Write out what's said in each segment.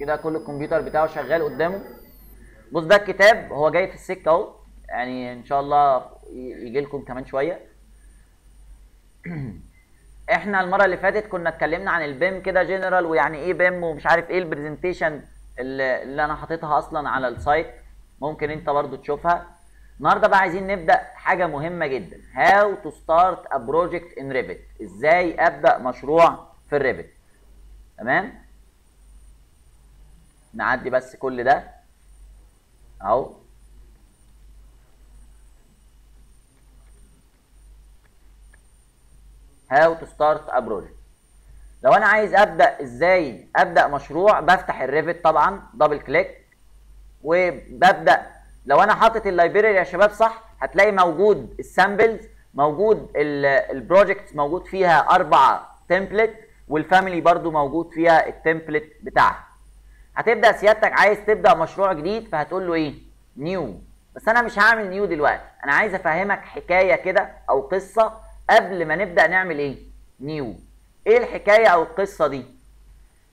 كده كل الكمبيوتر بتاعه شغال قدامه. بص ده الكتاب هو جاي في السكة أهو. يعني إن شاء الله يجي لكم كمان شوية. إحنا المرة اللي فاتت كنا اتكلمنا عن ال BIM كده جنرال ويعني إيه BIM ومش عارف إيه ال presentation اللي, أنا حاططها أصلا على ال site ممكن أنت برضو تشوفها. النهارده بقى عايزين نبدأ حاجة مهمة جدا. how to start a project in Revit إزاي أبدأ مشروع في ال Revit تمام؟ نعدي بس كل ده. أهو. how to start a project لو أنا عايز أبدأ إزاي أبدأ مشروع بفتح ال Revit طبعا double click وببدأ. لو أنا حاطط ال library يا شباب صح هتلاقي موجود ال samples موجود ال project موجود فيها أربع template وال family برضو موجود فيها ال template بتاعها. هتبدأ سيادتك عايز تبدأ مشروع جديد فهتقول له إيه؟ new بس أنا مش هعمل new دلوقتي. أنا عايز أفهمك حكاية كده أو قصة قبل ما نبدأ نعمل إيه؟ new إيه الحكاية أو القصة دي؟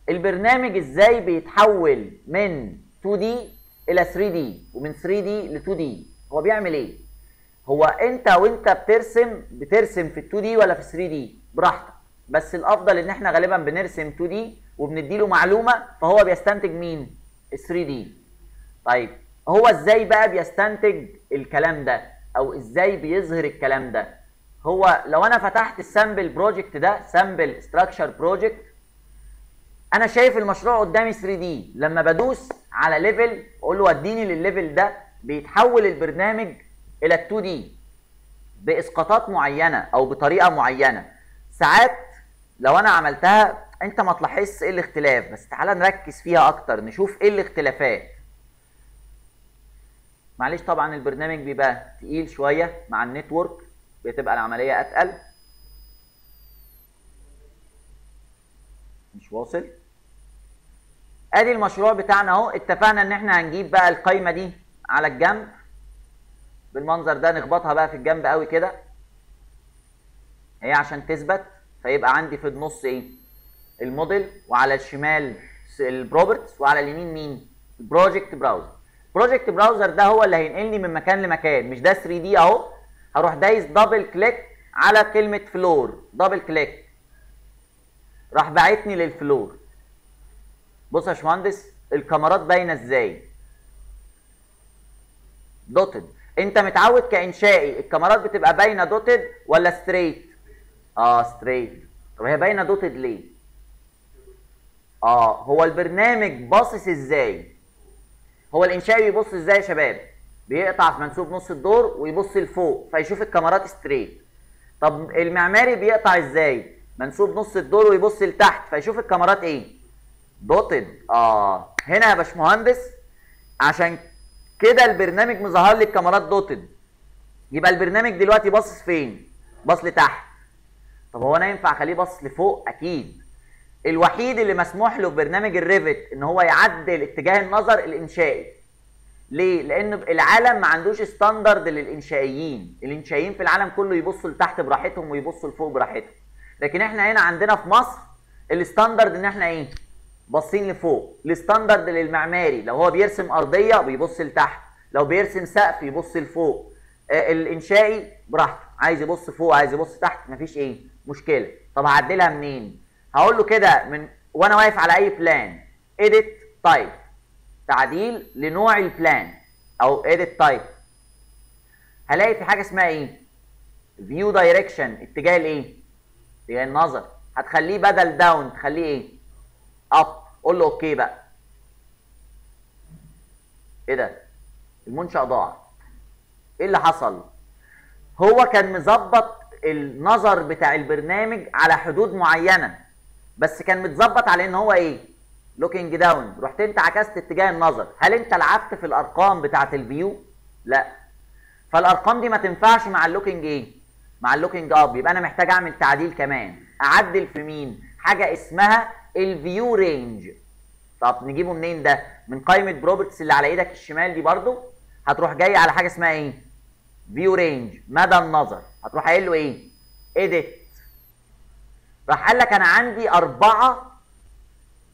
البرنامج إزاي بيتحول من 2 دي إلى 3 دي ومن 3 دي ل 2 دي هو بيعمل إيه؟ هو أنت وأنت بترسم بترسم في ال 2D ولا في 3D براحتك. بس الأفضل إن إحنا غالبا بنرسم 2D وبنديله معلومة فهو بيستنتج مين؟ ال 3D طيب هو إزاي بقى بيستنتج الكلام ده؟ أو إزاي بيظهر الكلام ده؟ هو لو أنا فتحت ال sample project ده sample structure project أنا شايف المشروع قدامي 3D لما بدوس على level أقول له وديني للل level ده بيتحول البرنامج إلى 2 دي بإسقاطات معينة أو بطريقة معينة. ساعات لو أنا عملتها انت ما تلاحظش إيه الاختلاف بس تعالى نركز فيها أكتر نشوف إيه الاختلافات. معلش طبعا البرنامج بيبقى تقيل شوية مع النتورك بتبقى العملية أتقل. مش واصل. أدي المشروع بتاعنا أهو اتفقنا إن إحنا هنجيب بقى القايمة دي على الجنب. بالمنظر ده نخبطها بقى في الجنب قوي كده. هي عشان تثبت فيبقى عندي في النص إيه؟ الموديل وعلى الشمال ال properties وعلى اليمين مين؟ ال project browser. ال project browser ده هو اللي هينقلني من مكان لمكان مش ده 3D اهو. هروح دايس double click على كلمة floor double click راح باعتني لل floor بص يا باشمهندس الكمرات باينة إزاي؟ dotted انت متعود كإنشائي الكمرات بتبقى باينة dotted ولا straight آه straight طب هي باينة dotted ليه؟ آه هو البرنامج باصص إزاي؟ هو الانشائي بيبص إزاي يا شباب؟ بيقطع في منسوب نص الدور ويبص لفوق فيشوف الكمرات straight طب المعماري بيقطع إزاي؟ منسوب نص الدور ويبص لتحت فيشوف الكمرات إيه؟ dotted آه هنا يا باشمهندس عشان كده البرنامج مظهر لي الكمرات dotted يبقى البرنامج دلوقتي باصص فين؟ باصص لتحت. طب هو أنا ينفع أخليه باصص لفوق؟ أكيد. الوحيد اللي مسموح له في برنامج ال Revit إن هو يعدل اتجاه النظر الإنشائي. ليه؟ لأن العالم ما عندوش standard للإنشائيين. الإنشائيين في العالم كله يبصوا لتحت براحتهم ويبصوا لفوق براحتهم. لكن إحنا هنا عندنا في مصر ال standard إن إحنا إيه؟ باصين لفوق. ال standard للمعماري. لو هو بيرسم أرضية بيبص لتحت. لو بيرسم سقف يبص لفوق. آه الإنشائي براحته. عايز يبص فوق عايز يبص تحت مفيش إيه؟ مشكلة. طب هعدلها منين؟ هقول له كده من وأنا واقف على اي plan edit type. تعديل لنوع ال plan أو edit type. هلاقي في حاجة اسمها إيه؟ View direction. اتجاه الايه اتجاه النظر. هتخليه بدل down تخليه إيه؟ up قول له OK بقى. إيه ده؟ المنشأ ضاع. إيه اللي حصل؟ هو كان مظبط النظر بتاع البرنامج على حدود معينة. بس كان متظبط على إن هو إيه؟ looking down رحت أنت عكست اتجاه النظر. هل أنت لعبت في الأرقام بتاعة ال view؟ لا. فالأرقام دي ما تنفعش مع ال looking إيه؟ مع ال looking up يبقى أنا محتاج أعمل تعديل كمان. أعدل في مين؟ حاجة اسمها ال view range طب نجيبه منين ده؟ من قائمة properties اللي على إيدك الشمال دي برضو؟ هتروح جاي على حاجة اسمها إيه؟ view range مدى النظر. هتروح قايل له إيه؟ edit راح قال لك أنا عندي أربعة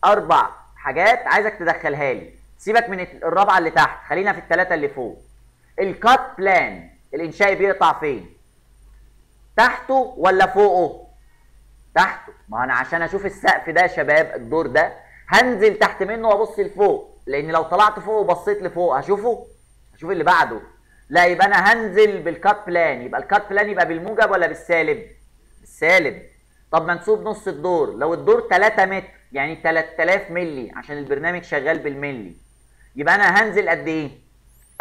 أربع حاجات عايزك تدخلها لي. سيبك من الرابعة اللي تحت خلينا في الثلاثه اللي فوق. ال cut plane الانشائي بيقطع فين؟ تحته ولا فوقه؟ تحته. ما أنا عشان أشوف السقف ده يا شباب الدور ده هنزل تحت منه وأبص لفوق. لأن لو طلعت فوق وبصيت لفوق هشوفه؟ هشوف اللي بعده. لا يبقى أنا هنزل بال cut plane يبقى ال cut plane يبقى بالموجب ولا بالسالب؟ بالسالب. طب منسوب نص الدور. لو الدور 3 متر يعني 3000 ملي عشان البرنامج شغال بالملي يبقى أنا هنزل قد إيه؟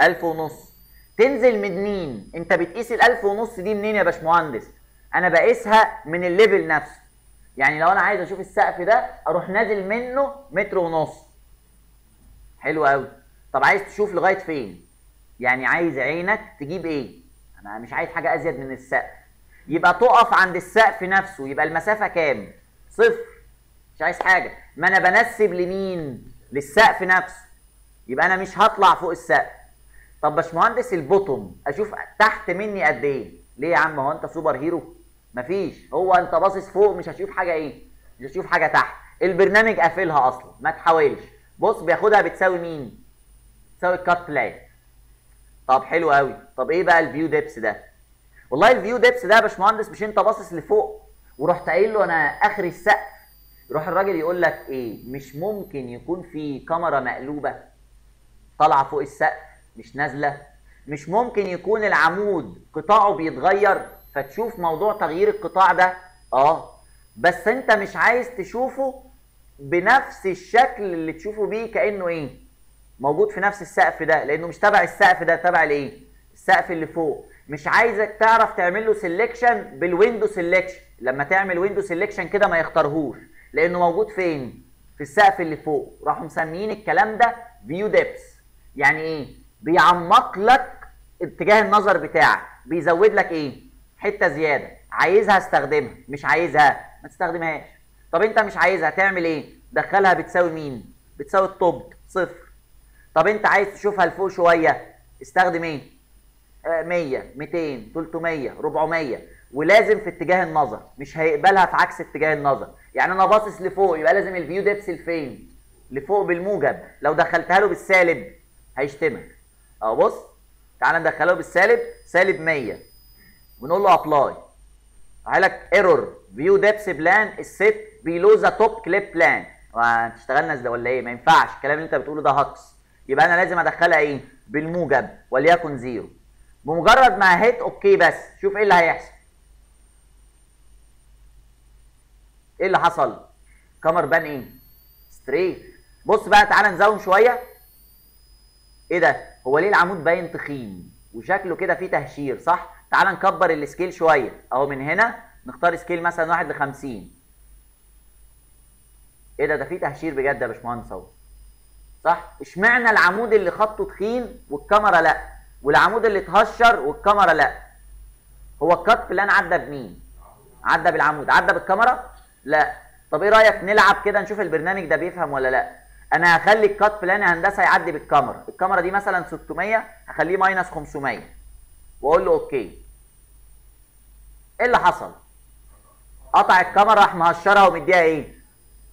1000 ونص. تنزل من مين أنت بتقيس ال1000 ونص دي منين يا باشمهندس؟ أنا بقيسها من الليفل نفسه. يعني لو أنا عايز أشوف السقف ده أروح نازل منه متر ونص. حلو قوي طب عايز تشوف لغاية فين؟ يعني عايز عينك تجيب إيه؟ أنا مش عايز حاجة أزيد من السقف. يبقى تقف عند السقف نفسه يبقى المسافة كام؟ صفر. مش عايز حاجة. ما أنا بنسب لمين؟ للسقف نفسه. يبقى أنا مش هطلع فوق السقف. طب باشمهندس ال bottom أشوف تحت مني قد إيه؟ ليه يا عم؟ هو أنت super hero؟ مفيش. هو أنت باصص فوق مش هتشوف حاجة إيه؟ مش هتشوف حاجة تحت. البرنامج قافلها أصلا. ما تحاولش. بص بياخدها بتساوي مين؟ بتساوي ال cut plane طب حلو قوي طب إيه بقى ال view depth ده؟ والله ال view depth ده يا باشمهندس مش انت باصص لفوق ورحت قايل له أنا اخر السقف يروح الراجل يقول لك إيه؟ مش ممكن يكون في كمرة مقلوبة طالعة فوق السقف مش نازلة. مش ممكن يكون العمود قطاعه بيتغير فتشوف موضوع تغيير القطاع ده. آه بس انت مش عايز تشوفه بنفس الشكل اللي تشوفه بيه كأنه إيه؟ موجود في نفس السقف ده لأنه مش تبع السقف ده تبع الايه السقف اللي فوق. مش عايزك تعرف تعمل له selection بال window selection لما تعمل window selection كده ما يختارهوش. لأنه موجود فين؟ في السقف اللي فوق. راحوا مسميين الكلام ده view depth يعني إيه؟ بيعمق لك اتجاه النظر بتاعك. بيزود لك إيه؟ حتة زيادة. عايزها استخدمها. مش عايزها. ما تستخدمهاش. طب أنت مش عايزها تعمل إيه؟ دخلها بتساوي مين؟ بتساوي ال top صفر. طب أنت عايز تشوفها لفوق شوية استخدم إيه؟ 100 200 300 400 ولازم في اتجاه النظر مش هيقبلها في عكس اتجاه النظر. يعني أنا باصص لفوق يبقى لازم ال view depth لفين لفوق بالموجب. لو دخلتها له بالسالب هيشتمك. اهو بص تعالى ندخله بالسالب سالب 100 ونقول له ابلاي لك ايرور فيو ديبس بلان الست بيلو ذا توب كليب بلان هتشتغلنا إزاي ولا إيه؟ ما ينفعش. الكلام اللي انت بتقوله ده هكس. يبقى أنا لازم أدخلها إيه؟ بالموجب وليكن زيرو بمجرد ما هيت أوكي بس شوف إيه اللي هيحصل. إيه اللي حصل؟ كامر بان إيه؟ ستريت بص بقى تعالى نزوم شوية. إيه ده؟ هو ليه العمود باين تخين؟ وشكله كده فيه تهشير صح؟ تعال نكبر ال scale شوية. اهو من هنا نختار scale مثلا 1 ل 50 إيه ده؟ ده فيه تهشير بجد يا باشمهندس اهو. صح؟ اشمعنى العمود اللي خطه تخين والكمرة لا؟ والعمود اللي اتهشر والكاميرا لا. هو ال cut plane عدى بمين؟ عدى بالعمود. عدى بالكمرة؟ لا. طب إيه رأيك نلعب كده نشوف البرنامج ده بيفهم ولا لا؟ أنا هخلي ال cut plane هندسة يعدي بالكمرة. الكمرة دي مثلا 600 هخليه minus 500 واقول له okay. إيه اللي حصل؟ قطع الكمرة راح مهشرها ومديها إيه؟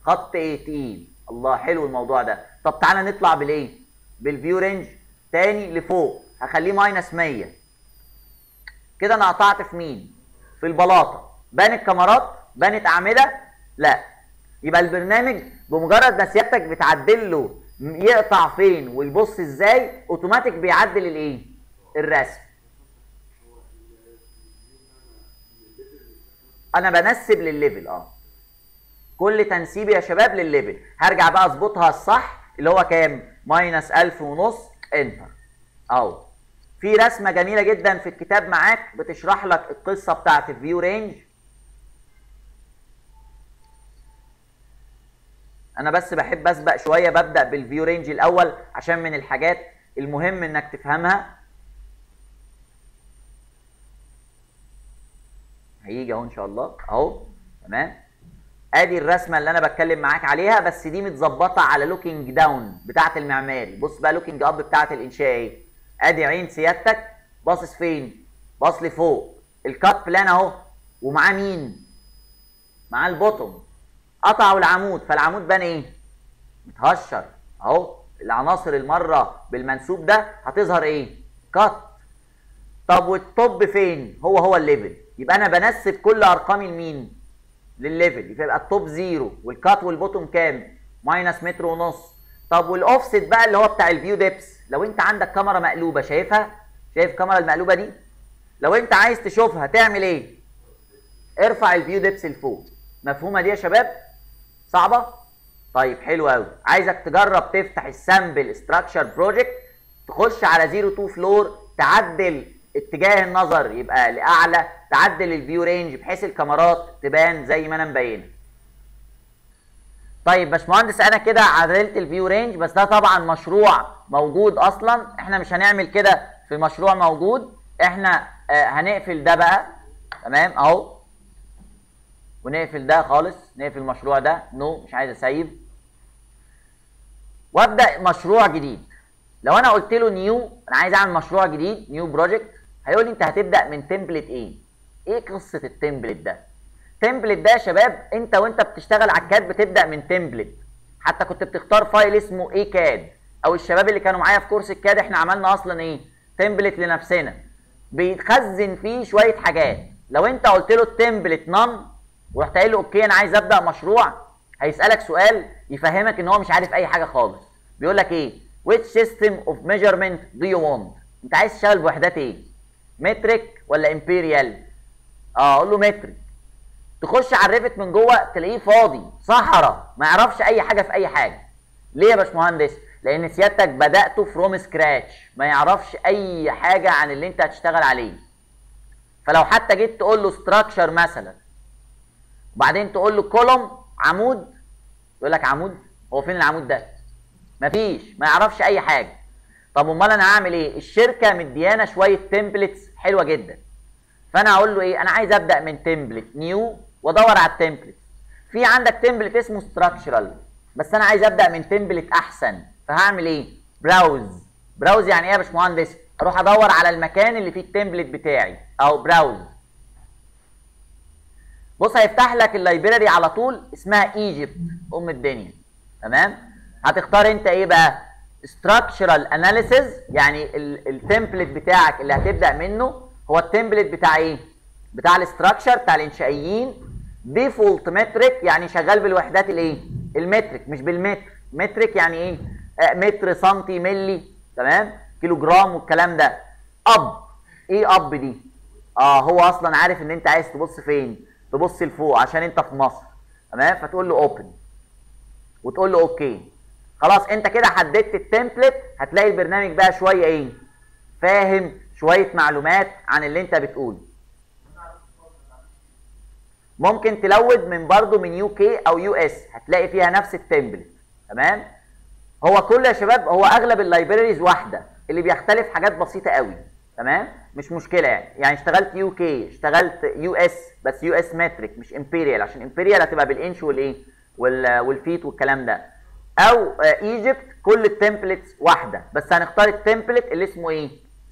خط إيه؟ تقيل. الله حلو الموضوع ده. طب تعالى نطلع بالإيه؟ بال view range تاني لفوق. هخليه minus 100 كده أنا قطعت في مين؟ في البلاطة. بانت كمرات؟ بانت أعمدة؟ لا. يبقى البرنامج بمجرد ما سيادتك بتعدل له يقطع فين ويبص إزاي أوتوماتيك بيعدل الإيه؟ الرسم. أنا بنسب للل level آه. كل تنسيب يا شباب للل level. هرجع بقى أظبطها الصح اللي هو كام؟ minus 1000 ونص enter اهو في رسمة جميلة جدا في الكتاب معاك بتشرح لك القصة بتاعت ال view range. أنا بس بحب أسبق شوية ببدأ بال view range الأول عشان من الحاجات المهم إنك تفهمها. هيجي أهو إن شاء الله. أهو تمام. أدي الرسمة اللي أنا بتكلم معاك عليها بس دي متظبطة على looking down بتاعة المعماري. بص بقى looking up بتاعة الإنشاء إيه؟ ادي عين سيادتك باصص فين؟ باصص لفوق ال cut plane اهو. ومعاه مين؟ معاه ال bottom. قطع العمود فالعمود بان إيه؟ متهشر. اهو العناصر المارة بالمنسوب ده هتظهر إيه؟ cut. طب وال top فين؟ هو هو ال level. يبقى أنا بنسب كل ارقامي لمين؟ للل level. يبقى ال top zero. وال cut وال bottom كام؟ minus متر ونص. طب والأوفست بقى اللي هو بتاع ال view depth لو انت عندك كمرة مقلوبة شايفها؟ شايف الكاميرا المقلوبة دي؟ لو انت عايز تشوفها تعمل إيه؟ ارفع ال view depth لفوق. مفهومة دي يا شباب؟ صعبة؟ طيب حلو قوي عايزك تجرب تفتح ال sample structure project تخش على 02 floor تعدل اتجاه النظر يبقى لأعلى تعدل ال view range بحيث الكمرات تبان زي ما أنا مبينه طيب باشمهندس أنا كده عدلت ال view range بس ده طبعا مشروع موجود أصلا. إحنا مش هنعمل كده في مشروع موجود. إحنا آه هنقفل ده بقى. تمام؟ أهو. ونقفل ده خالص. نقفل المشروع ده. No مش عايز أسيب. وأبدأ مشروع جديد. لو أنا قلت له new أنا عايز أعمل مشروع جديد new project هيقول لي أنت هتبدأ من template إيه؟ إيه قصة ال template ده؟ template ده يا شباب أنت وأنت بتشتغل على ال CAD بتبدأ من template حتى كنت بتختار file اسمه إيه CAD أو الشباب اللي كانوا معايا في course ال CAD إحنا عملنا أصلا إيه؟ template لنفسنا. بيتخزن فيه شوية حاجات. لو أنت قلت له ال template none ورحت قايل له okay أنا عايز أبدأ مشروع هيسألك سؤال يفهمك إن هو مش عارف أي حاجة خالص. بيقول لك إيه؟ Which system of measurement do you want? أنت عايز تشتغل بوحدات إيه؟ metric ولا imperial آه أقول له metric تخش على الريفت من جوه تلاقيه فاضي صحراء ما يعرفش أي حاجة في أي حاجة. ليه يا باشمهندس؟ لأن سيادتك بدأته from scratch ما يعرفش أي حاجة عن اللي أنت هتشتغل عليه. فلو حتى جيت تقول له structure مثلا وبعدين تقول له column عمود يقول لك عمود؟ هو فين العمود ده؟ مفيش ما يعرفش أي حاجة. طب أمال أنا هعمل إيه؟ الشركة مديانا شوية templates حلوة جدا. فأنا هقول له إيه؟ أنا عايز أبدأ من template new وأدور على ال template في عندك template اسمه structural بس أنا عايز أبدأ من template أحسن. فهعمل إيه؟ browse. browse يعني إيه يا باشمهندس؟ أروح ادور على المكان اللي فيه ال template بتاعي. أو browse. بص هيفتح لك ال library على طول اسمها Egypt ام الدنيا. تمام؟ هتختار انت إيه بقى؟ structural analysis يعني ال template بتاعك اللي هتبدأ منه هو ال template بتاع إيه؟ بتاع ال structure بتاع الانشائيين. default metric يعني شغال بالوحدات الايه؟ ال metric مش بالمتر. metric يعني إيه؟ متر سنتي ملي تمام؟ كيلو جرام والكلام ده. up. إيه up دي؟ آه هو أصلا عارف إن أنت عايز تبص فين؟ تبص لفوق عشان أنت في مصر تمام؟ فتقول له open وتقول له okay خلاص أنت كده حددت ال template هتلاقي البرنامج بقى شوية إيه؟ فاهم شوية معلومات عن اللي أنت بتقوله ممكن ت load من برضو من UK أو US هتلاقي فيها نفس ال template تمام؟ هو كل يا شباب هو أغلب ال libraries واحدة اللي بيختلف حاجات بسيطة قوي تمام؟ مش مشكلة يعني. يعني اشتغلت UK اشتغلت US بس US metric مش imperial عشان imperial هتبقى بالإنش والإيه وال feet والكلام ده. أو Egypt كل ال templates واحدة. بس هنختار ال template اللي اسمه إيه؟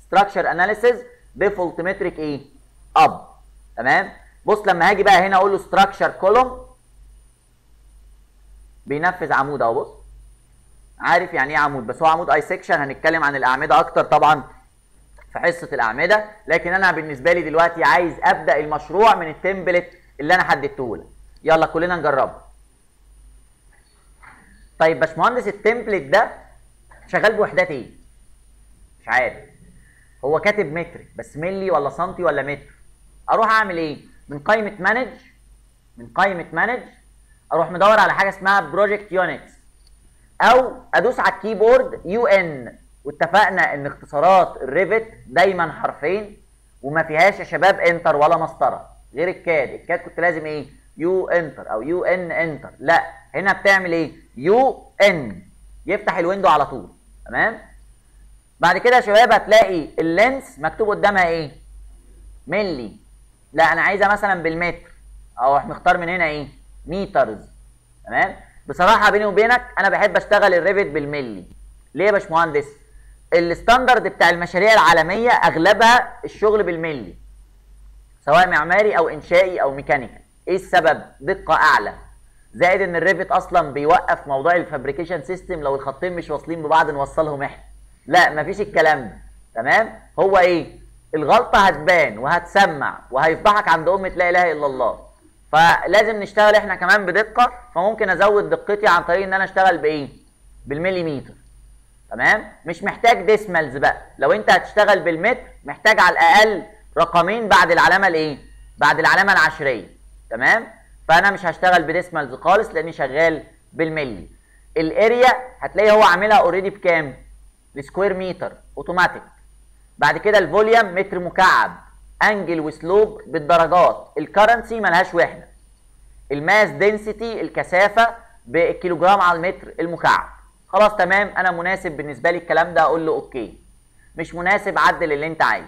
structure analysis default metric إيه؟ up تمام؟ بص لما هاجي بقى هنا أقول له structure column بينفذ عمود أهو بص. عارف يعني إيه عمود بس هو عمود I section هنتكلم عن الأعمدة أكتر طبعا في حصة الأعمدة. لكن أنا بالنسبة لي دلوقتي عايز أبدأ المشروع من ال template اللي أنا حددته لك. يلا كلنا نجربه. طيب باشمهندس ال template ده شغال بوحدات إيه؟ مش عارف. هو كاتب متر بس ملي ولا سنتي ولا متر. أروح أعمل إيه؟ من قائمة manage من قائمة manage أروح مدور على حاجة اسمها project units أو أدوس على ال keyboard UN. واتفقنا إن اختصارات ال Revit دايما حرفين وما فيهاش يا شباب enter ولا مسطرة. غير ال CAD. ال CAD كنت لازم إيه؟ U enter أو UN enter. لا. هنا بتعمل إيه؟ UN. يفتح ال window على طول. تمام؟ بعد كده يا شباب هتلاقي ال length مكتوب قدامها إيه؟ ملي. لا أنا عايزها مثلا بالمتر. أو مختار من هنا إيه؟ meters. تمام؟ بصراحة بيني وبينك أنا بحب أشتغل ال Revit بالملي. ليه يا باشمهندس؟ ال standard بتاع المشاريع العالمية أغلبها الشغل بالملي سواء معماري أو إنشائي أو mechanical. إيه السبب؟ دقة أعلى. زائد إن ال Revit أصلا بيوقف موضوع ال fabrication system لو الخطين مش واصلين ببعض نوصلهم إحنا. لا مفيش الكلام ده. تمام؟ هو إيه؟ الغلطة هتبان وهتسمع وهيفضحك عند أمة لا إله إلا الله. فلازم نشتغل إحنا كمان بدقة فممكن ازود دقتي عن طريق ان أنا اشتغل بايه بالمليمتر. تمام؟ مش محتاج decimals بقى. لو انت هتشتغل بالمتر محتاج على الأقل رقمين بعد العلامة الإيه؟ بعد العلامة العشرية. تمام؟ فأنا مش هشتغل ب decimals خالص لأني شغال بالملي. ال area هتلاقي هو عاملها already بكام؟ ال square meter automatic بعد كده ال volume متر مكعب. angle و slope بالدرجات. ال currency ملهاش وحدة. ال mass density الكثافة بالكيلوجرام على المتر المكعب. خلاص تمام. أنا مناسب بالنسبة لي الكلام ده أقول له okay. مش مناسب عدل اللي أنت عايزه.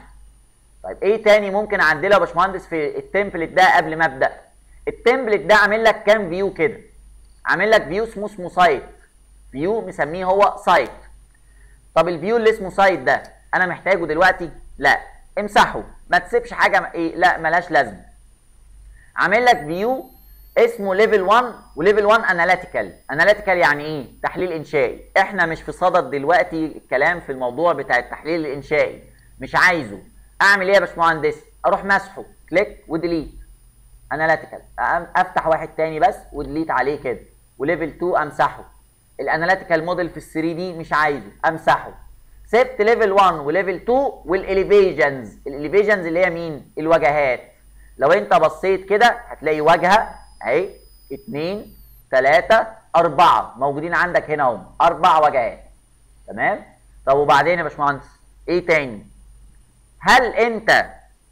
طيب إيه تاني ممكن اعدله يا باشمهندس في ال template ده قبل ما أبدأ؟ ال template ده عامل لك كام view كده؟ عامل لك view اسمه اسمه site view مسميه هو site طب ال view اللي اسمه site ده أنا محتاجه دلوقتي؟ لا. امسحه. ما تسيبش حاجة إيه لا ملاش لازمة. عامل لك view اسمه level 1 و level 1 analytical analytical يعني إيه؟ تحليل إنشائي. إحنا مش في صدد دلوقتي الكلام في الموضوع بتاع التحليل الإنشائي. مش عايزه. أعمل إيه يا باشمهندس؟ أروح مسحه. click و delete. analytical أفتح واحد تاني بس و delete عليه كده. و level 2 أمسحه. ال analytical model في ال 3D مش عايزه. أمسحه. سبت level 1 و level 2 وال elevations ال elevations اللي هي مين؟ الوجهات. لو انت بصيت كده هتلاقي واجهه اهي 2 3 4 موجودين عندك هنا اهم أربع وجهات. تمام؟ طب وبعدين يا باشمهندس إيه تاني؟ هل انت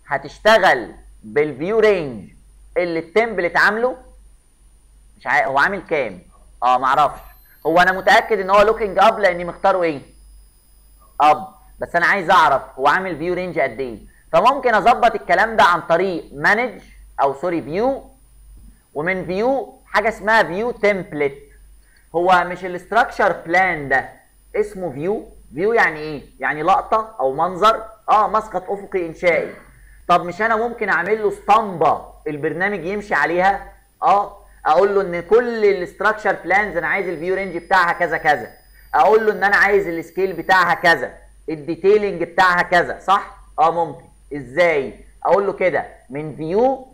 هتشتغل بال view range اللي ال template عامله؟ مش عارف هو عامل كام؟ آه معرفش هو أنا متأكد ان هو looking up لأني مختاره إيه؟ up. بس أنا عايز أعرف هو عامل view range قد إيه. فممكن أظبط الكلام ده عن طريق manage أو sorry view ومن view حاجة اسمها view template هو مش ال structure plan ده اسمه view view يعني إيه؟ يعني لقطة أو منظر. آه مسقط أفقي إنشائي. طب مش أنا ممكن أعمل له اسطمبة البرنامج يمشي عليها؟ آه أقول له إن كل ال structure plans أنا عايز ال view range بتاعها كذا كذا. أقول له ان أنا عايز ال scale بتاعها كذا ال detailing بتاعها كذا صح؟ آه ممكن. إزاي؟ أقول له كده من view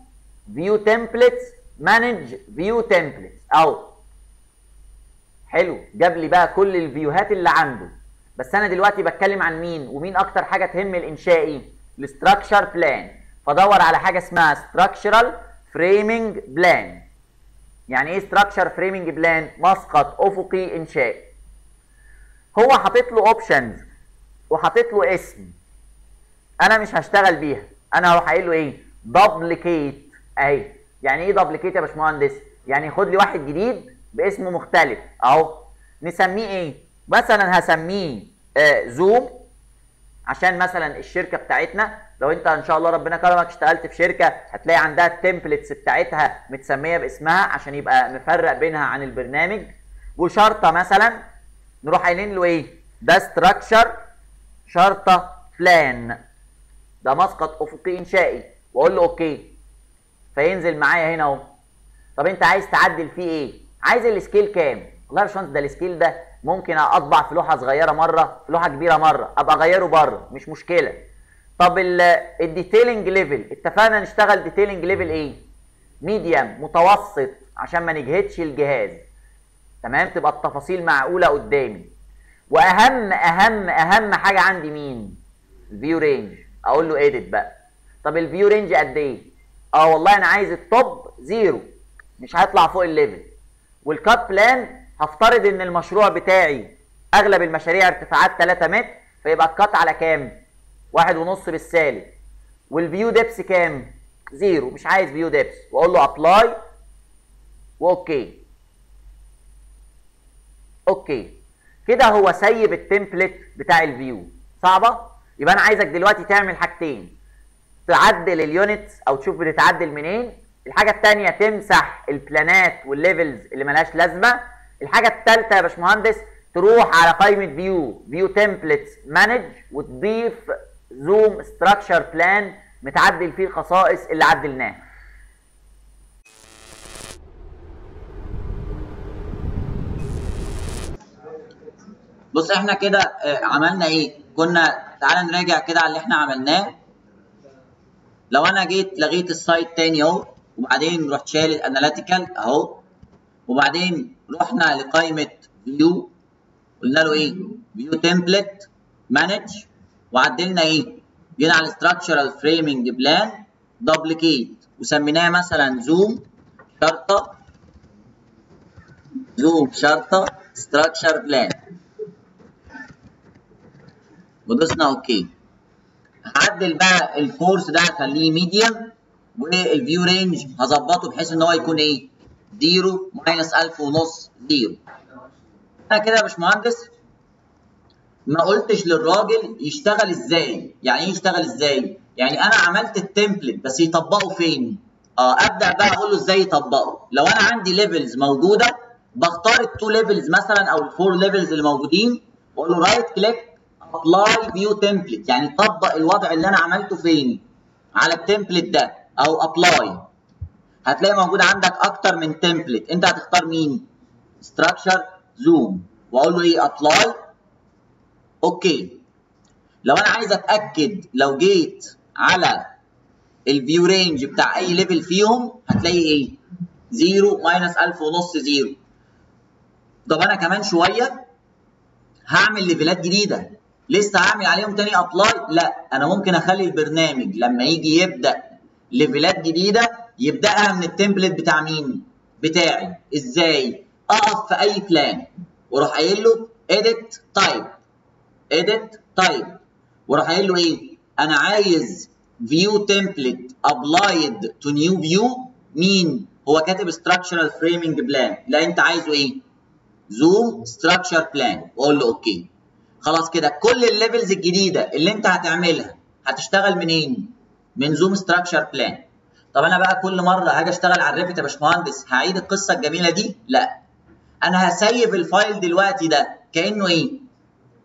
view templates manage view templates أو حلو. جاب لي بقى كل ال viewهات اللي عنده. بس أنا دلوقتي بتكلم عن مين؟ ومين أكتر حاجة تهم الانشائي؟ ال structure plan فدور على حاجة اسمها structural framing plan يعني إيه structure framing plan مسقط افقي انشائي. هو حاطط له options وحاطط له اسم أنا مش هشتغل بيها. أنا هروح قايل له إيه؟ duplicate أهي. يعني إيه duplicate يا باشمهندس؟ يعني خد لي واحد جديد باسم مختلف. أهو. نسميه إيه؟ مثلا هسميه آه زوم عشان مثلا الشركة بتاعتنا لو أنت إن شاء الله ربنا كرمك اشتغلت في شركة هتلاقي عندها ال templates بتاعتها متسمية باسمها عشان يبقى مفرق بينها عن البرنامج. وشرطة مثلا نروح قايلين له إيه؟ ده structure شرطة plan ده مسقط أفقي إنشائي. وأقول له okay. فينزل معايا هنا أهو. طب أنت عايز تعدل فيه إيه؟ عايز ال scale كام؟ والله يا باشمهندس ده ال scale ده ممكن أطبع في لوحة صغيرة مرة في لوحة كبيرة مرة. أبقى أغيره بره مش مشكلة. طب ال detailing level اتفقنا نشتغل detailing level إيه؟ medium متوسط عشان ما نجهدش الجهاز. تمام؟ تبقى التفاصيل معقولة قدامي. وأهم أهم أهم حاجة عندي مين؟ ال view range. أقول له edit بقى. طب ال view range قد إيه؟ آه والله أنا عايز ال top zero مش هيطلع فوق ال level وال cut plane هفترض إن المشروع بتاعي أغلب المشاريع ارتفاعات 3 متر فيبقى ال cut على كام؟ واحد ونص بالسالب. وال view depth كام؟ zero مش عايز view depth وأقول له apply و okay. okay. كده هو سيب ال template بتاع ال view. صعبة؟ يبقى أنا عايزك دلوقتي تعمل حاجتين. تعدل ال units أو تشوف بتتعدل منين. الحاجة الثانية تمسح ال planات وال levels اللي ملهاش لازمة. الحاجة الثالثه يا باشمهندس تروح على قائمة view. view templates manage وتضيف زوم structure plan متعدل فيه الخصائص اللي عدلناها. بص إحنا كده آه، عملنا إيه؟ كنا تعالى نراجع كده على اللي إحنا عملناه. لو أنا جيت لغيت ال site تاني اهو وبعدين رحت شايل ال analytical اهو وبعدين رحنا لقائمة view قلنا له إيه؟ view template manage وعدلنا إيه؟ جينا على structural framing plan duplicate وسميناه مثلا زوم شرطة زوم شرطة structure plan ودوسنا okay هعدل بقى ال coarse ده هخليه medium وال view range هظبطه بحيث إن هو يكون إيه؟ zero minus 1000 ونص zero. أنا كده يا باشمهندس ما قلتش للراجل يشتغل إزاي؟ يعني إيه يشتغل إزاي؟ يعني أنا عملت ال template بس يطبقه فين؟ آه أبدأ بقى أقول له إزاي يطبقه. لو أنا عندي levels موجودة بختار ال two levels مثلا أو ال four levels اللي موجودين وأقول له right click apply view template يعني طبق الوضع اللي أنا عملته فين؟ على ال template ده أو apply هتلاقي موجود عندك أكتر من template أنت هتختار مين؟ structure زوم وأقول له إيه؟ apply okay. لو أنا عايز أتأكد لو جيت على ال view range بتاع أي level فيهم هتلاقي إيه؟ 0 minus 1000 ونص 0 طب أنا كمان شوية هعمل level ات جديدة. لسه هعمل عليهم تاني apply لا. أنا ممكن أخلي البرنامج لما يجي يبدأ level ات جديدة يبدأها من ال template بتاع مين؟ بتاعي. إزاي؟ أقف في أي plan وأروح قايل له edit type. edit type. وأروح قايل له إيه؟ أنا عايز view template applied to new view. مين؟ هو كاتب structural framing plan. لا أنت عايزه إيه؟ zoom structure plan. وأقول له okay خلاص كده كل ال levels الجديدة اللي انت هتعملها هتشتغل منين؟ من Zoom structure plan. طب أنا بقى كل مرة هاجي أشتغل على ال Revit يا باشمهندس هعيد القصة الجميلة دي؟ لا. أنا هسيب ال file دلوقتي ده كأنه إيه؟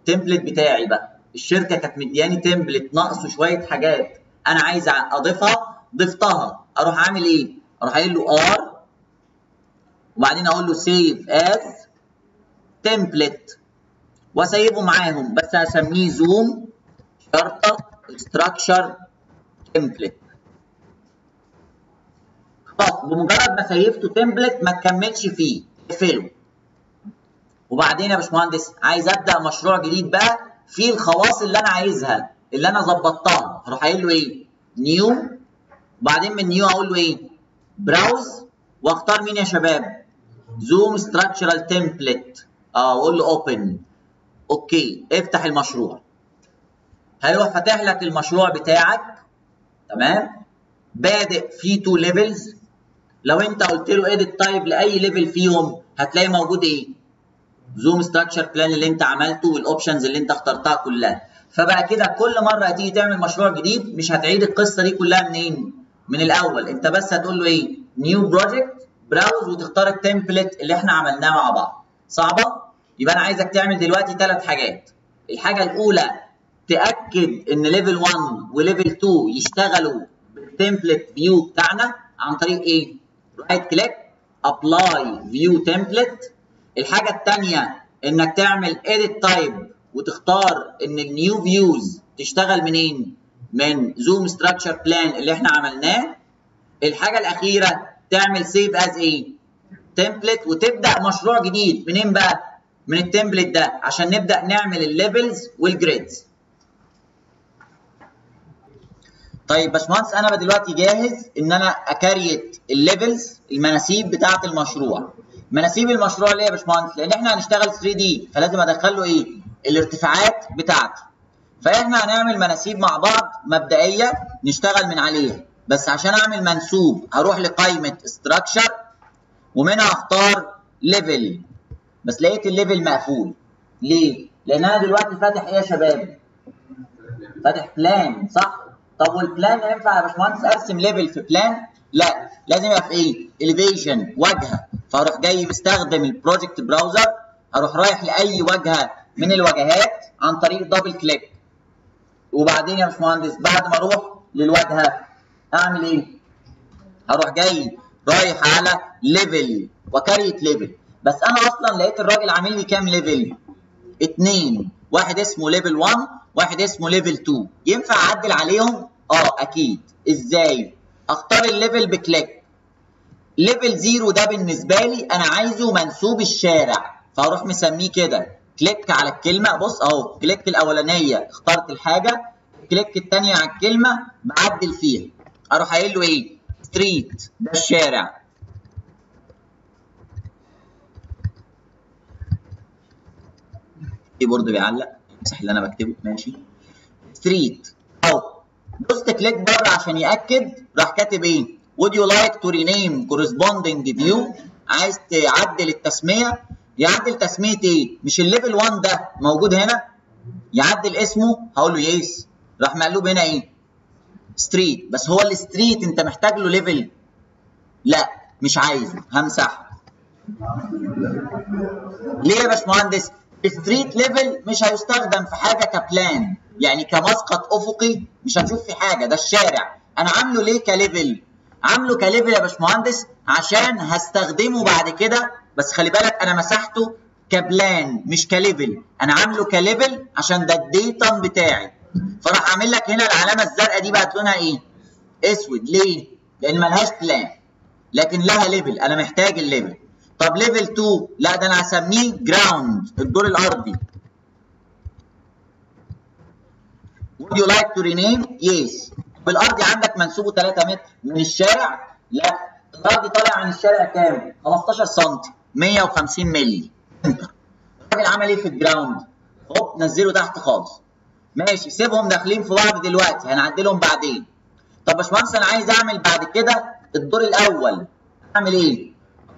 template بتاعي بقى. الشركة كانت مدياني template ناقصه شوية حاجات أنا عايز أضيفها ضفتها أروح أعمل إيه؟ أروح قايل له R وبعدين أقول له save as template واسيبه معاهم. بس هسميه Zoom شرطة structure template خلاص بمجرد ما save ته template ما تكملش فيه. اقفله. وبعدين يا باشمهندس عايز أبدأ مشروع جديد بقى فيه الخواص اللي أنا عايزها اللي أنا ظبطتها. هروح قايل له إيه؟ new وبعدين من new أقول له إيه؟ browse وأختار مين يا شباب؟ Zoom structural template آه وأقول له open okay افتح المشروع. هيروح فاتح لك المشروع بتاعك؟ تمام. بادئ فيه two levels لو انت قلت له edit type لأي level فيهم هتلاقي موجود إيه؟ Zoom structure plan اللي انت عملته وال options اللي انت اخترتها كلها. فبقى كده كل مرة هتيجي تعمل مشروع جديد مش هتعيد القصة دي كلها منين؟ من الأول. انت بس هتقول له إيه؟ new project browse وتختار ال template اللي إحنا عملناه مع بعض. صعبة؟ يبقى أنا عايزك تعمل دلوقتي ثلاث حاجات. الحاجة الأولى تأكد إن level 1 و level 2 يشتغلوا بال template view بتاعنا عن طريق إيه؟ right click apply view template الحاجة الثانية إنك تعمل edit type وتختار إن ال new views تشتغل منين؟ من Zoom structure plan اللي إحنا عملناه. الحاجة الأخيرة تعمل save as إيه template وتبدأ مشروع جديد. منين بقى؟ من ال template ده عشان نبدأ نعمل ال levels وال grids طيب باشمهندس أنا دلوقتي جاهز إن أنا أ create ال levels المناسيب بتاعة المشروع. مناسيب المشروع ليه يا باشمهندس؟ لأن إحنا هنشتغل 3D فلازم ادخل له إيه؟ الارتفاعات بتاعتي فإحنا هنعمل مناسيب مع بعض مبدئية نشتغل من عليها. بس عشان أعمل منسوب هروح لقائمة structure ومنها اختار level بس لقيت ال level مقفول. ليه؟ لأن أنا دلوقتي فاتح إيه يا شباب؟ فاتح plan صح؟ طب وال plan ينفع يا باشمهندس أرسم level في plan لا لازم يبقى في إيه؟ elevation واجهة. فأروح جاي مستخدم ال project browser أروح رايح لأي واجهة من الواجهات عن طريق double click وبعدين يا باشمهندس بعد ما أروح للواجهة أعمل إيه؟ هروح جاي رايح على level و create level بس أنا أصلا لقيت الراجل عامل لي كام level اتنين. واحد اسمه level 1 واحد اسمه level 2 ينفع أعدل عليهم؟ آه أكيد. إزاي؟ أختار ال level ب click level 0 ده بالنسبة لي أنا عايزه منسوب الشارع. فأروح مسميه كده. click على الكلمة. بص أهو click الأولانية اخترت الحاجة. click الثانية على الكلمة بعدل فيها. أروح قايل له إيه؟ street ده الشارع. ال keyboard بيعلق امسح اللي أنا بكتبه ماشي. street اهو دوست click بره عشان يأكد راح كاتب إيه؟ Would you like to rename corresponding view عايز تعدل التسمية. يعدل تسمية إيه؟ مش ال level 1 ده موجود هنا؟ يعدل اسمه هقول له yes راح مقلوب هنا إيه؟ street بس هو ال street أنت محتاج له level لا مش عايزه. همسحه. ليه يا باشمهندس؟ ال street level مش هيستخدم في حاجة ك plan يعني كمسقط أفقي مش هنشوف في حاجة ده الشارع. أنا عامله ليه ك level عامله ك level يا باشمهندس عشان هستخدمه بعد كده بس خلي بالك أنا مسحته ك plan مش ك level أنا عامله ك level عشان ده ال datum بتاعي. فراح اعمل لك هنا العلامة الزرقاء دي بقت لونها إيه؟ أسود. ليه؟ لأن ملهاش plan لكن لها level أنا محتاج ال level طب level 2 لا ده أنا هسميه ground الدور الارضي would you like to rename? Yes. بالارضي عندك منسوبه 3 متر. من الشارع؟ لا. الارضي طالع عن الشارع كام؟ 15 سم 150 مللي. الراجل عمل إيه في ال ground هوب نزله تحت خالص. ماشي سيبهم داخلين في بعض دلوقتي. هنعدلهم بعدين. طب باشمهندس أنا عايز أعمل بعد كده الدور الأول. أعمل إيه؟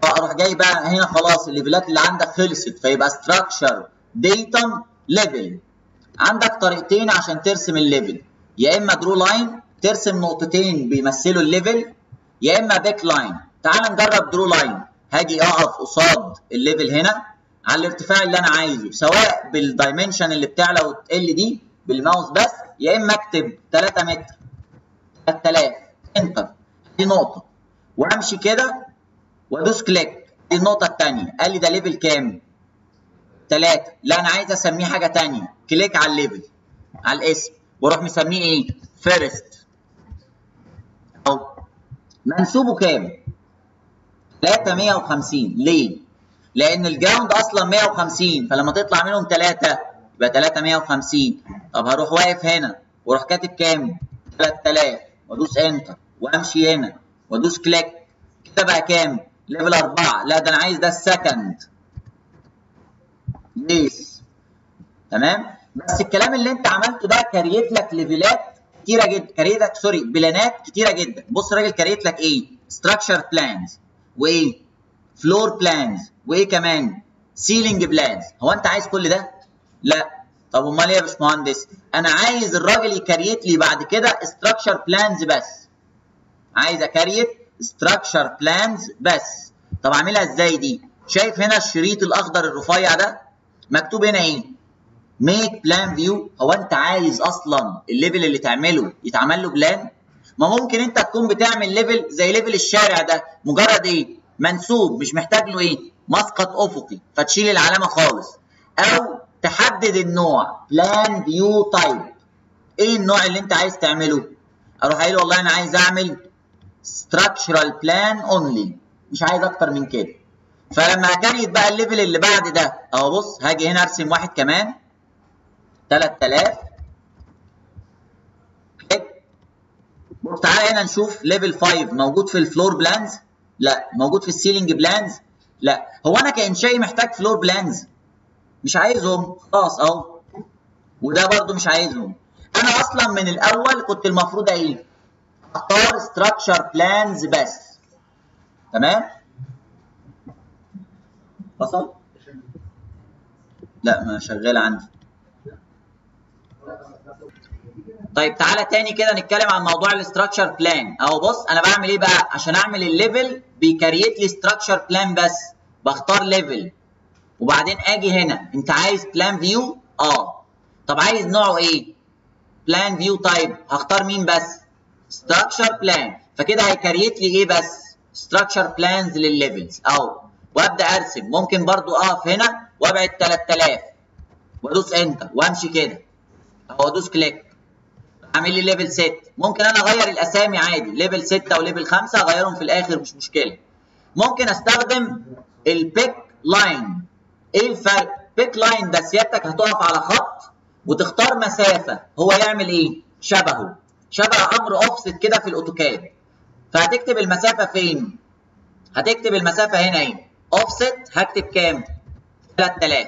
أروح جاي بقى هنا خلاص الليفلات اللي عندك خلصت فيبقى structure datum level عندك طريقتين عشان ترسم ال level. يا إما draw line ترسم نقطتين بيمثلوا ال level يا إما pick line تعال نجرب draw line هاجي أقف قصاد ال level هنا على الارتفاع اللي أنا عايزه سواء بال dimension اللي بتعلى وتقل دي بالماوس بس يا إما أكتب 3 متر 3000 enter دي نقطة. وأمشي كده وادوس click دي النقطة الثانية قال لي ده level كام؟ 3 لا أنا عايز أسميه حاجة ثانية click على ال level على الاسم. وأروح مسميه إيه؟ first. أو منسوبه كام؟ 350 ليه؟ لأن ال ground أصلا 150 فلما تطلع منهم 3 يبقى 350 طب هروح واقف هنا. وأروح كاتب كام؟ 3000 وأدوس enter وأمشي هنا. وأدوس click كده بقى كام؟ level 4 لا ده أنا عايز ده ال second yes تمام؟ بس الكلام اللي أنت عملته ده كريت لك ليفلات كتيرة جدا كريت لك sorry بلانات كتيرة جدا. بص الراجل كريت لك إيه؟ structure plans وإيه؟ floor plans وإيه كمان؟ ceiling plans هو أنت عايز كل ده؟ لا. طب أمال إيه يا باشمهندس؟ أنا عايز الراجل يكريت لي بعد كده structure plans بس. عايز اكريت structure plans بس. طب اعملها إزاي دي؟ شايف هنا الشريط الاخضر الرفيع ده؟ مكتوب هنا إيه؟ make plan view هو انت عايز أصلا ال level اللي تعمله يتعمل له plan ما ممكن انت تكون بتعمل level زي level الشارع ده. مجرد إيه؟ منسوب مش محتاج له إيه؟ مسقط افقي. فتشيل العلامة خالص. أو تحدد النوع. plan view type إيه النوع اللي انت عايز تعمله؟ أروح قايل والله أنا عايز اعمل structural plan only. مش عايز أكتر من كده. فلما هكريت بقى ال level اللي بعد ده أهو بص هاجي هنا أرسم واحد كمان. 3000 بص تعالى هنا نشوف level 5 موجود في ال floor plans لا. موجود في ال ceiling plans لا. هو أنا كإنشائي محتاج floor plans مش عايزهم. خلاص أهو. وده برضو مش عايزهم. أنا أصلا من الأول كنت المفروض إيه أختار structure plans بس تمام؟ وصل لا ما شغال عندي. طيب تعالى تاني كده نتكلم عن موضوع ال structure plan أهو بص أنا بعمل إيه بقى؟ عشان أعمل ال level بيكريت لي structure plan بس. بختار level وبعدين آجي هنا. أنت عايز plan view آه. طب عايز نوعه إيه؟ plan view type هختار مين بس؟ structure plan فكده هيكريت لي إيه بس؟ structure plans لل levels اهو وأبدأ أرسم. ممكن برضو أقف هنا وأبعد 3000 وأدوس enter وأمشي كده. أو أدوس click عامل لي level 6 ممكن أنا أغير الأسامي عادي. level 6 و level 5 أغيرهم في الآخر مش مشكلة. ممكن أستخدم ال pick line إيه الفرق؟ pick line ده سيادتك هتقف على خط وتختار مسافة. هو يعمل إيه؟ شبهه. شبه أمر اوفست كده في ال AutoCAD. فهتكتب المسافة فين؟ هتكتب المسافة هنا إيه اوفست هكتب كام؟ 3000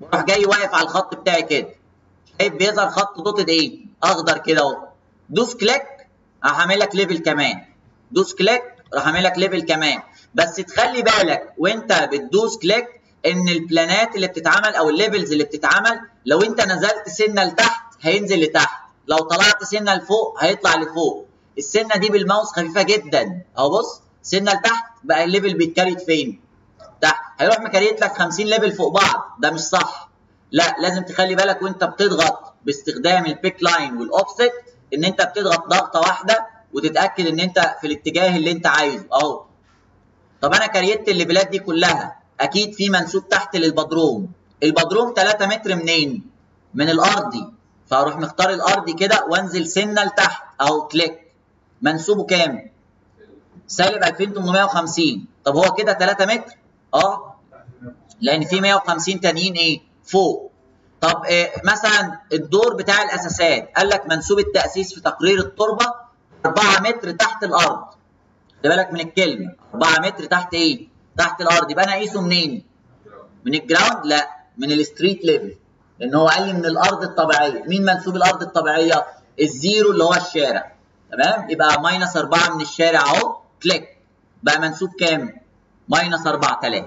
وأروح جاي واقف على الخط بتاعي كده. شايف بيظهر خط dotted إيه؟ أخضر كده أهو. دوس click راح اعمل لك level كمان. دوس click راح اعمل لك level كمان. بس تخلي بالك وأنت بتدوس click إن البلانات اللي بتتعمل أو ال levels اللي بتتعمل لو أنت نزلت سنة لتحت هينزل لتحت. لو طلعت سنة لفوق هيطلع لفوق. السنة دي بالماوس خفيفة جدا. أهو بص سنة لتحت بقى ال level بيتكريت فين؟ تحت. هيروح مكريت لك 50 level فوق بعض. ده مش صح. لا لازم تخلي بالك وانت بتضغط باستخدام ال pick line وال offset إن انت بتضغط ضغطة واحدة وتتأكد إن انت في الاتجاه اللي انت عايزه. أهو. طب أنا كريت الليفلات دي كلها. أكيد في منسوب تحت للبدروم. البدروم 3 متر منين؟ من الأرضي. فاروح مختار الارضي كده وانزل سنة لتحت. اهو click منسوبه كام؟ سالب 2850 طب هو كده 3 متر؟ آه. لأن في 150 تانيين إيه؟ فوق. طب إيه مثلا الدور بتاع الأساسات. قال لك منسوب التأسيس في تقرير التربة 4 متر تحت الأرض. خلي بالك من الكلمة. 4 متر تحت إيه؟ تحت الأرض. يبقى أنا أقيسه منين؟ من ال ground؟ لا من ال street level. لأن هو قال لي من الأرض الطبيعية. مين منسوب الأرض الطبيعية؟ ال zero اللي هو الشارع. تمام؟ يبقى minus 4 من الشارع أهو. click بقى منسوب كام؟ minus 4000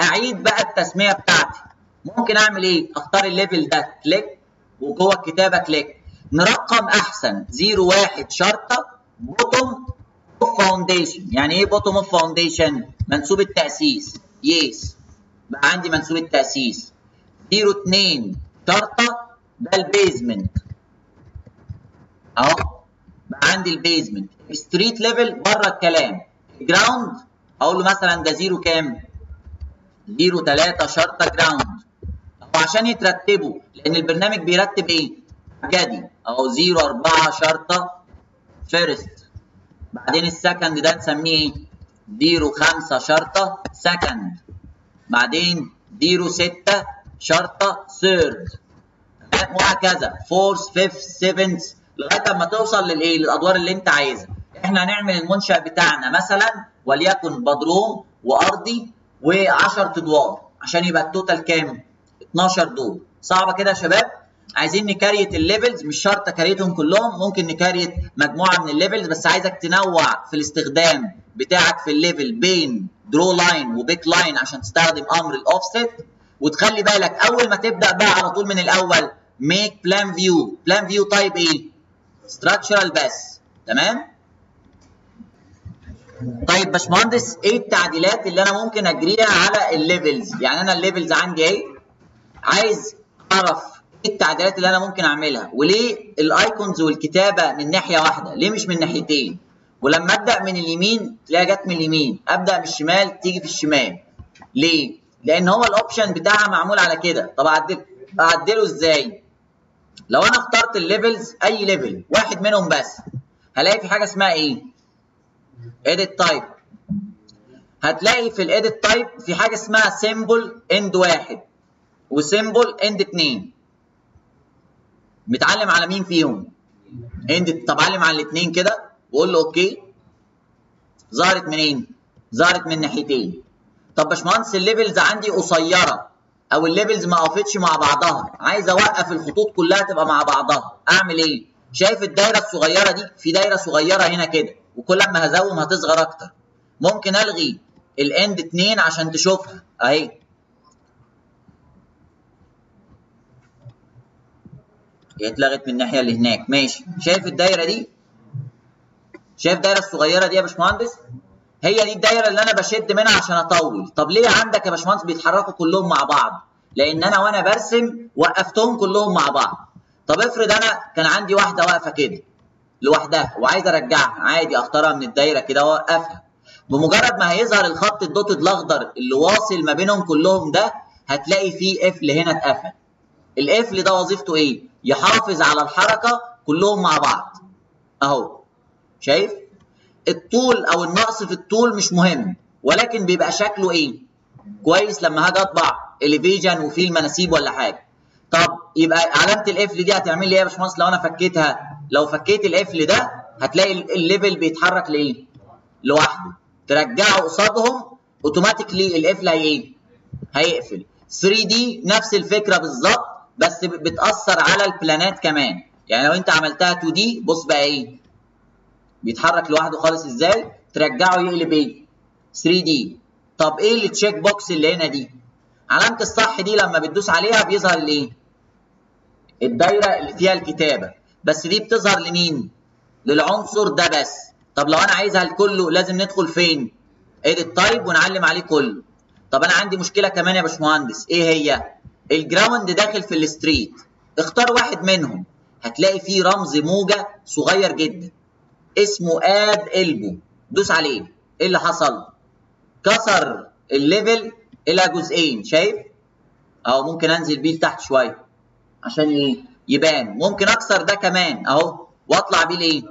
أعيد بقى التسمية بتاعتي. ممكن أعمل إيه؟ أختار ال level ده. click وجوه الكتابة click نرقم أحسن. 01 شرطة. bottom of foundation يعني إيه bottom of foundation منسوب التأسيس. يس بقى عندي منسوب التأسيس. 02 شرطه ده ال basement. أهو بقى عندي ال basement. street level بره الكلام. ground أقول له مثلا ده زيرو كام؟ زيرو 3 شرطة ground وعشان يترتبوا لأن البرنامج بيرتب إيه؟ جدي أهو 0 4 شرطة first بعدين ال second ده نسميه إيه؟ 0 5 شرطة second بعدين 0 6 شرطه third وهكذا. fourth fifth seventh لغاية اما توصل للايه للأدوار اللي أنت عايزها. إحنا هنعمل المنشأ بتاعنا مثلا وليكن بدروم وأرضي و10 أدوار. عشان يبقى ال total كام؟ 12 دور صعبة كده يا شباب؟ عايزين ن create ال levels مش شرط ا create هم كلهم. ممكن ن create مجموعة من ال levels بس عايزك تنوع في الاستخدام بتاعك في ال level بين draw line و pick line عشان تستخدم أمر الاوفست وتخلي بالك أول ما تبدأ بقى على طول من الأول make plan view plan view type إيه؟ structural بس تمام؟ طيب باشمهندس إيه التعديلات اللي أنا ممكن أجريها على ال levels؟ يعني أنا ال levels عندي اهي عايز أعرف إيه التعديلات اللي أنا ممكن أعملها. وليه ال icons والكتابة من ناحية واحدة؟ ليه مش من ناحيتين؟ ولما أبدأ من اليمين تلاقيها جت من اليمين. أبدأ من الشمال تيجي في الشمال. ليه؟ لأن هو ال option بتاعها معمول على كده. طب اعدل أعدله إزاي؟ لو أنا اخترت ال levels أي level واحد منهم بس هلاقي في حاجة اسمها إيه؟ Edit type. هتلاقي في ال edit type في حاجة اسمها symbol end واحد و symbol end اتنين. متعلم على مين فيهم؟ end طب علم على الاثنين كده وقول له okay. ظهرت منين؟ ظهرت من ناحيتين. طب باشمهندس ال levels عندي قصيرة أو ال levels ما وقفتش مع بعضها عايز أوقف الخطوط كلها تبقى مع بعضها أعمل إيه؟ شايف الدايرة الصغيرة دي؟ في دايرة صغيرة هنا كده وكل ما ه zoom هتصغر أكتر. ممكن ألغي ال end 2 عشان تشوفها أهي. هي اتلغت من الناحيه اللي هناك ماشي. شايف الدايرة دي؟ شايف الدايرة الصغيرة دي يا باشمهندس؟ هي دي الدايرة اللي أنا بشد منها عشان أطول. طب ليه عندك يا باشمهندس بيتحركوا كلهم مع بعض؟ لأن أنا وأنا برسم وقفتهم كلهم مع بعض. طب افرض أنا كان عندي واحدة واقفة كده لوحدها وعايز أرجعها عادي أختارها من الدايرة كده وأوقفها. بمجرد ما هيظهر الخط الدوتد الأخضر اللي واصل ما بينهم كلهم ده هتلاقي فيه قفل هنا اتقفل. القفل ده وظيفته إيه؟ يحافظ على الحركة كلهم مع بعض. أهو. شايف؟ الطول أو النقص في الطول مش مهم ولكن بيبقى شكله إيه؟ كويس لما هاجي أطبع elevation وفيه المناسيب ولا حاجة. طب يبقى علامة القفل دي هتعمل لي إيه يا باشمهندس؟ لو أنا فكيتها لو فكيت القفل ده هتلاقي ال level بيتحرك لإيه؟ لوحده. ترجعه قصادهم automatically القفل هي إيه؟ هيقفل. 3D دي نفس الفكرة بالظبط بس بتأثر على ال plan ات كمان. يعني لو أنت عملتها 2D بص بقى إيه؟ بيتحرك لوحده خالص إزاي؟ ترجعه يقلب إيه؟ 3D طب إيه ال check box اللي هنا دي؟ علامة الصح دي لما بتدوس عليها بيظهر الايه الدايرة اللي فيها الكتابة. بس دي بتظهر لمين؟ للعنصر ده بس. طب لو أنا عايزها لكله لازم ندخل فين؟ edit type ونعلم عليه كله. طب أنا عندي مشكلة كمان يا باشمهندس. إيه هي؟ ال ground داخل في ال street. اختار واحد منهم. هتلاقي فيه رمز موجة صغير جدا. اسمه add elbow. دوس عليه. إيه اللي حصل؟ كسر ال level إلى جزئين. شايف؟ أهو ممكن أنزل بيه لتحت شوية عشان يبان. ممكن أكسر ده كمان. أهو وأطلع بيه لايه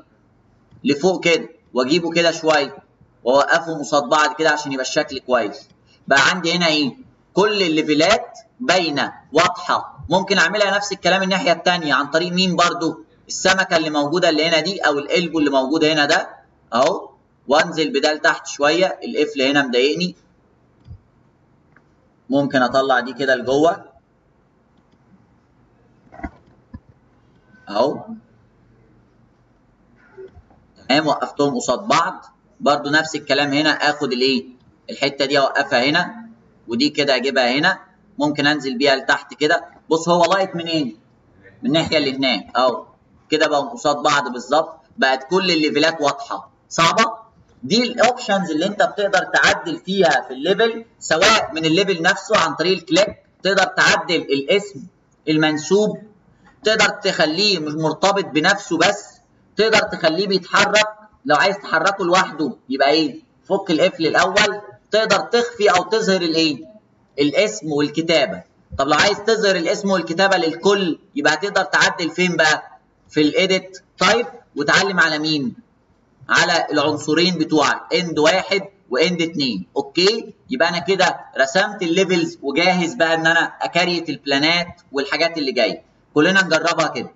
لفوق كده. وأجيبه كده شوية. واوقفهم قصاد بعض كده عشان يبقى الشكل كويس. بقى عندي هنا إيه؟ كل الليفلات باينة واضحة. ممكن أعملها نفس الكلام الناحية الثانية عن طريق مين برضو. السمكة اللي موجودة اللي هنا دي أو القلب اللي موجود هنا ده أهو وأنزل بده لتحت شوية القفل هنا مضايقني. ممكن أطلع دي كده لجوه. أهو. تمام وقفتهم قصاد بعض. برضو نفس الكلام هنا آخد الإيه؟ الحتة دي أوقفها هنا ودي كده أجيبها هنا. ممكن أنزل بيها لتحت كده. بص هو لايت منين؟ من الناحية اللي هناك. أهو. كده بقوا قصاد بعض بالظبط بقت كل ال level ات واضحة. صعبة؟ دي ال options اللي انت بتقدر تعدل فيها في ال level سواء من ال level نفسه عن طريق ال click تقدر تعدل الاسم المنسوب تقدر تخليه مش مرتبط بنفسه بس تقدر تخليه بيتحرك. لو عايز تحركه لوحده يبقى إيه؟ فك القفل الأول تقدر تخفي أو تظهر الإيه؟ الاسم والكتابة. طب لو عايز تظهر الاسم والكتابة للكل يبقى هتقدر تعدل فين بقى؟ في ال edit type وتعلم على مين؟ على العنصرين بتوعك end واحد و end اتنين. okay؟ يبقى أنا كده رسمت ال levels وجاهز بقى إن أنا أ create ال plan ات والحاجات اللي جاية. كلنا نجربها كده.